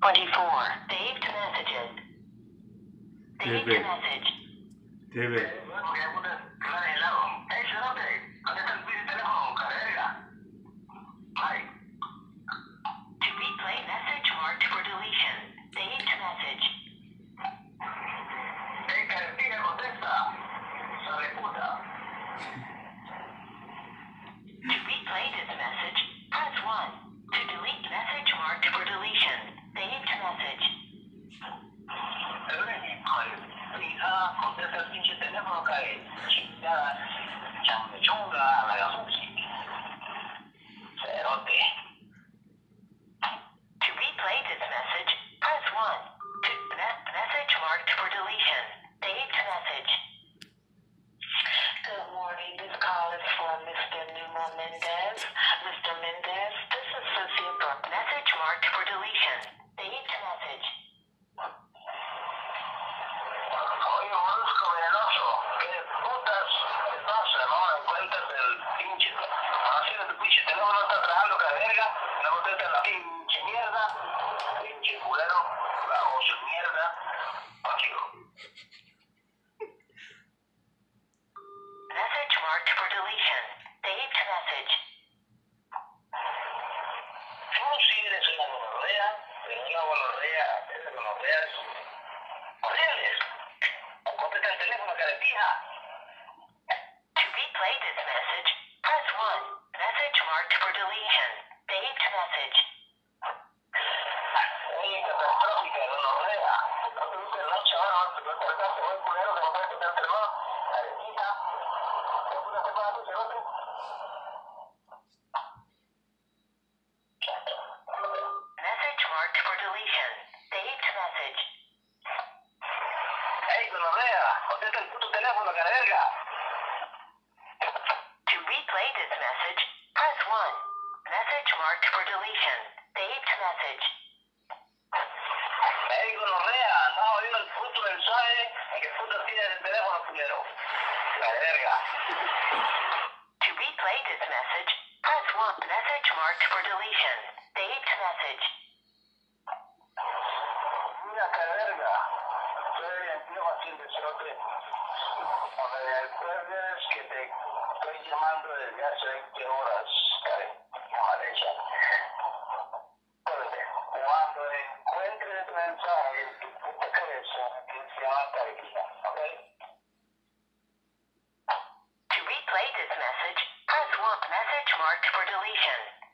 24. Saved messages. Saved David. message. David. To replay message marked for deletion. Saved message. To replay this message, press 1. To me- message marked for deletion. Saved message. Good morning. This call is for Mr. Numa Mendez. Mr. Mendez, this is Cynthia Brooke. Message marked for deletion. veces uno está trabajando cada verga, no contesta la pinche mierda, pinche culero, bajo su mierda, oh, consigo. Message marked for deletion. Saved message. Marked for deletion. Saved message. Ey, gonorrea, contesta el puto teléfono, cara verga. To replay this message, press 1. Message marked for deletion. Saved message. Ey, gonorrea, no oído el puto mensaje. ¿En qué puto tienes el teléfono, culero? La verga. To replay this message, press 1. Message marked for deletion. Saved message. Mira, cara verga. Soy empiezo así de cerote. No me recuerdes que te estoy llamando desde hace 20 horas, Karen. Malecha. Acuérdate, cuando encuentres el mensaje en tu puta cabeza, que se llama Carequilla, ¿ok? To replay this message, press 1. Message marked for deletion.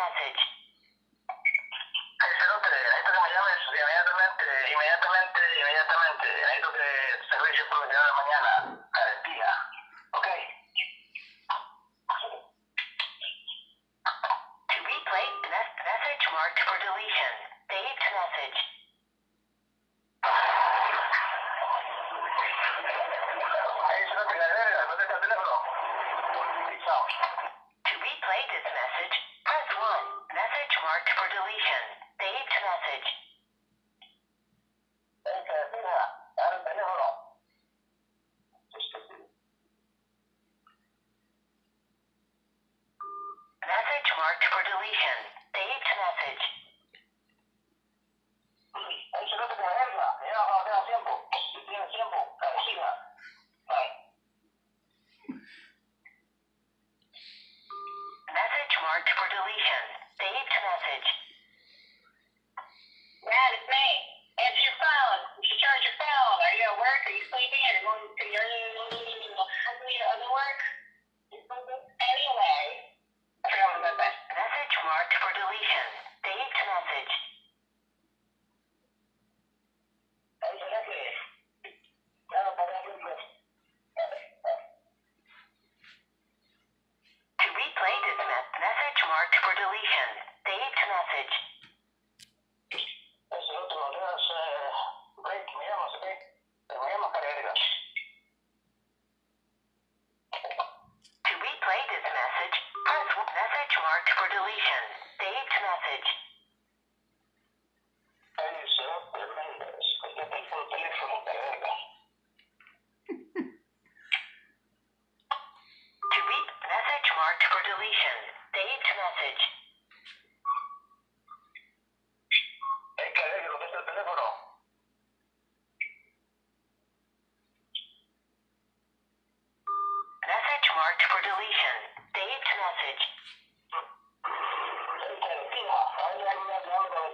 Saved message. Ay, cerote, necesito que me llames inmediatamente, inmediatamente, inmediatamente. Necesito que servicio profesional de mañana, Carequilla, ¿ok? To replay mes- message marked for deletion. Saved message. Ahí cerote, cara verga, contesta el teléfono. Peace out. To replay this message, press 1. Message marked for deletion. Saved message. Ey, Carequilla, abre el teléfono. Estúpido. Message marked for deletion. Saved message. Ahí se nota que me verga. Me llama cuando tenga tiempo. Si tienes tiempo, cabecilla. Bye. Message deletion. Saved message.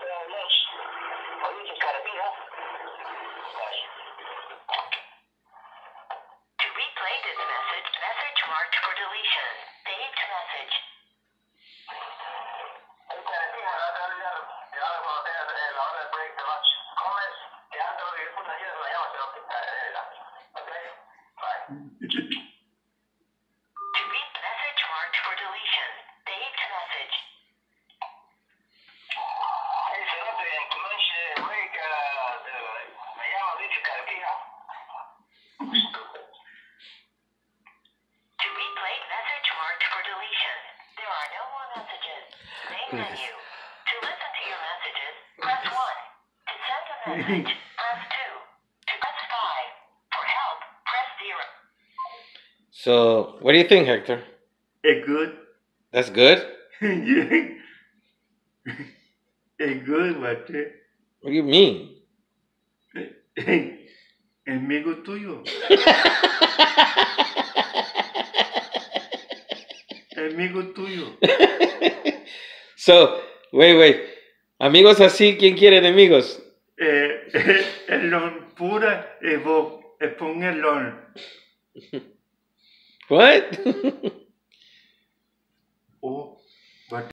Ya ya me comenté menu. To listen to your messages, press 1. To send a message, press 2. To press 5. For help, press 0. So, what do you think, Hector? It's good. That's good? yeah. It's good, but What do you mean? amigo tuyo. amigo tuyo. So, wait, wait. Amigos así, ¿quién quiere enemigos? Eh, eh, el lon pura e vos e pon el lon. What?